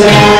Yeah.